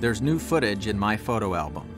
there's new footage in my photo album.